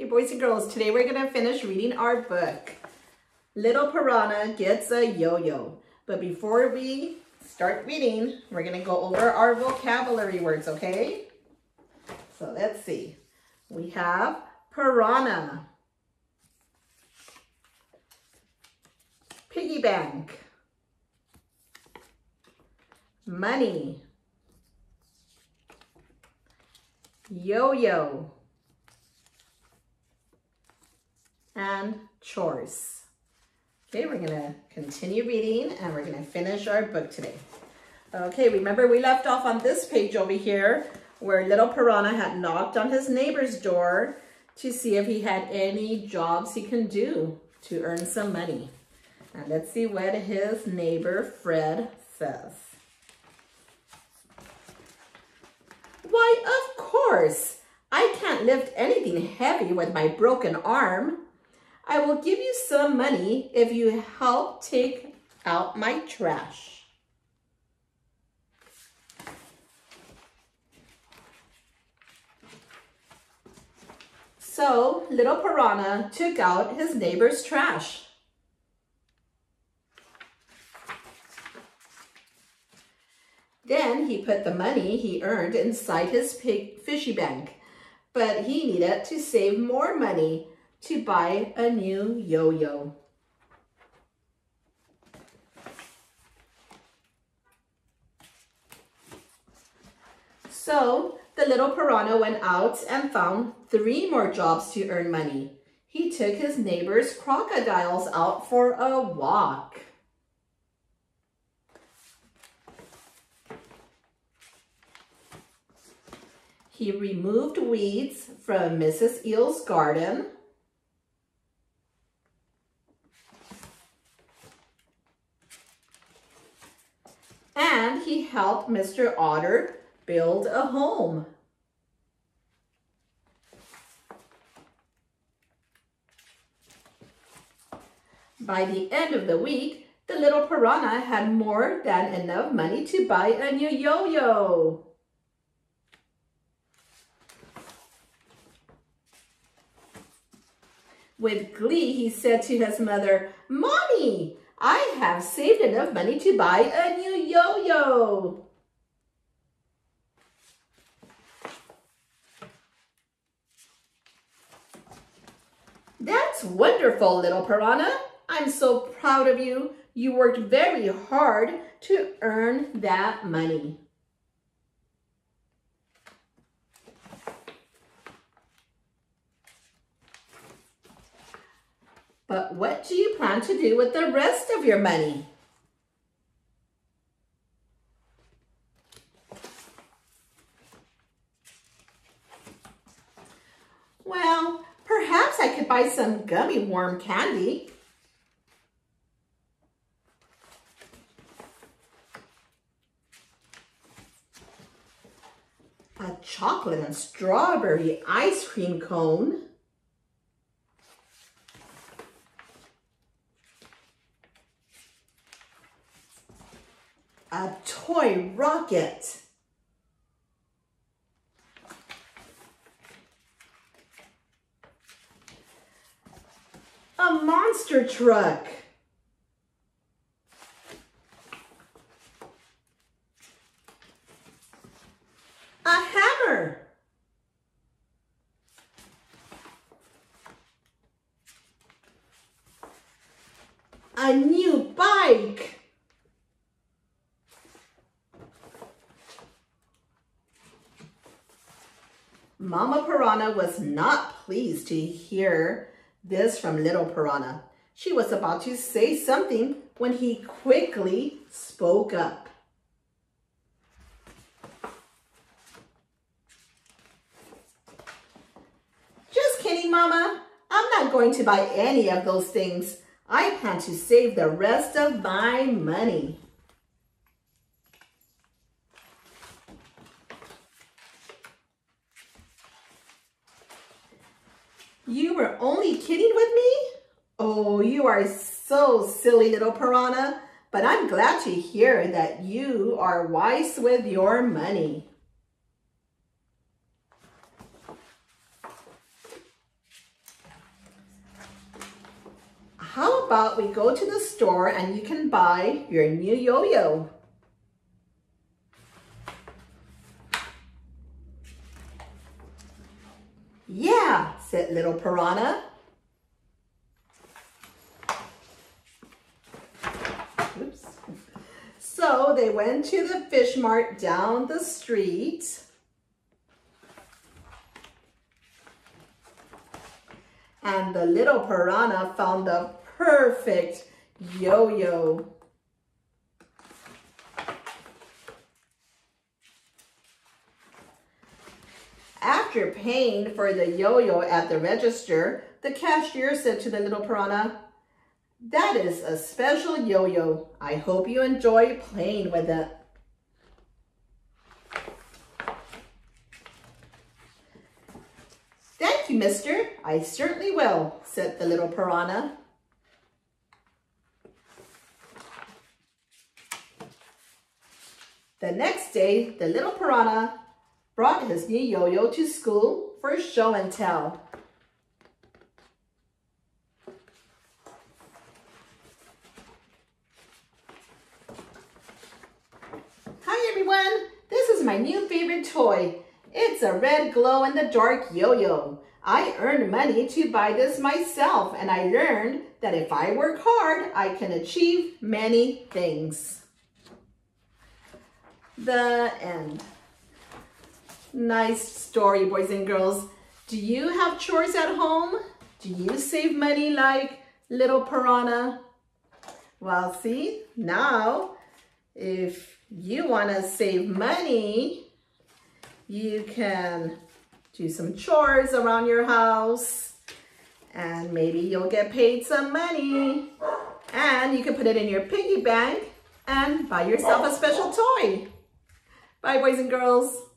Hey boys and girls, today we're gonna finish reading our book. Little Piranha Gets a Yo-Yo. But before we start reading, we're gonna go over our vocabulary words, okay? So let's see. We have piranha, piggy bank, money, yo-yo, and chores. Okay, we're gonna continue reading and we're gonna finish our book today. Okay, remember we left off on this page over here where little Piranha had knocked on his neighbor's door to see if he had any jobs he can do to earn some money. And let's see what his neighbor Fred says. Why, of course. I can't lift anything heavy with my broken arm. I will give you some money if you help take out my trash. So little Piranha took out his neighbor's trash. Then he put the money he earned inside his pig, fishy bank, but he needed to save more money to buy a new yo-yo. So the little piranha went out and found three more jobs to earn money. He took his neighbor's crocodiles out for a walk. He removed weeds from Mrs. Eel's garden. And he helped Mr. Otter build a home. By the end of the week, the little piranha had more than enough money to buy a new yo-yo. With glee, he said to his mother, Mommy, I have saved enough money to buy a new yo-yo. That's wonderful, little piranha. I'm so proud of you. You worked very hard to earn that money. But what do you plan to do with the rest of your money? Well, perhaps I could buy some gummy worm candy. A chocolate and strawberry ice cream cone. a toy rocket. A monster truck. A hammer. A new bike. Mama Piranha was not pleased to hear this from Little Piranha. She was about to say something when he quickly spoke up. Just kidding, Mama. I'm not going to buy any of those things. I plan to save the rest of my money. You were only kidding with me? Oh, you are so silly little piranha, but I'm glad to hear that you are wise with your money. How about we go to the store and you can buy your new yo-yo? Yeah, said little piranha. They went to the fish mart down the street. And the little piranha found the perfect yo-yo. After paying for the yo-yo at the register, the cashier said to the little piranha, that is a special yo-yo. I hope you enjoy playing with it. Thank you, mister. I certainly will, said the little piranha. The next day, the little piranha brought his new yo-yo to school for show and tell. Hi everyone, this is my new favorite toy. It's a red glow-in-the-dark yo-yo. I earned money to buy this myself and I learned that if I work hard, I can achieve many things. The end. Nice story, boys and girls. Do you have chores at home? Do you save money like little piranha? Well, see, now, if you want to save money, you can do some chores around your house and maybe you'll get paid some money and you can put it in your piggy bank and buy yourself a special toy. Bye, boys and girls.